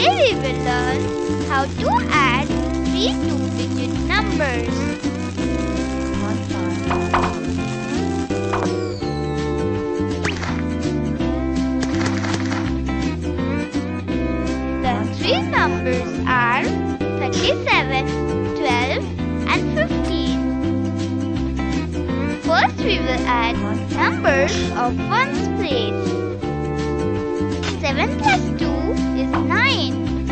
Today we will learn how to add three two-digit numbers. The three numbers are 37, 12 and 15. First we will add numbers of ones place. 7 plus 2 is 9.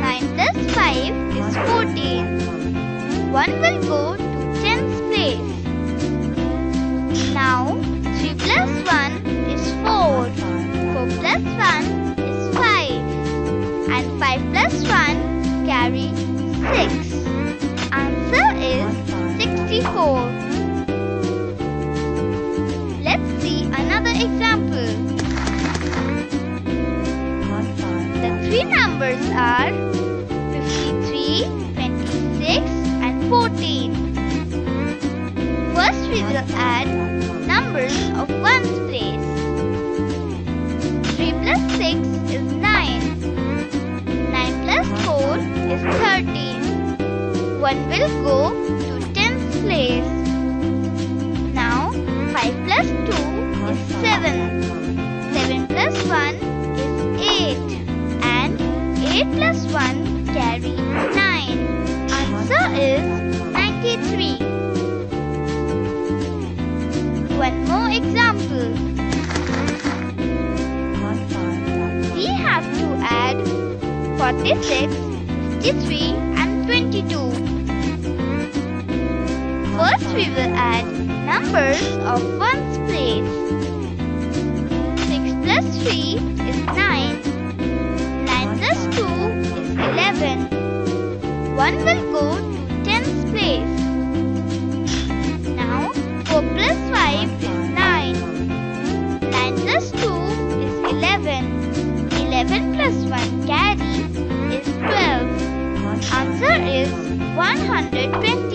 9 plus 5 is 14. 1 will go to tens place. Now 3 plus 1 is 4. 4 plus 1 is 5. And 5 plus 1 carry 6. Answer is 64. Let's see another example. Three numbers are 53, 26 and 14. First we will add numbers of ones place. 3 plus 6 is 9. 9 plus 4 is 13. 1 will go to tens place. Now 5 plus 2 is 7. 7 plus 1 is 8. And 8 plus 1 carry 9. Answer is 93. One more example. We have to add 46, 53 and 22. First we will add numbers of ones place. 1 will go to tens place. Now 4 plus 5 is 9. 9 plus 2 is 11. 11 plus 1 carry is 12. Answer is 120.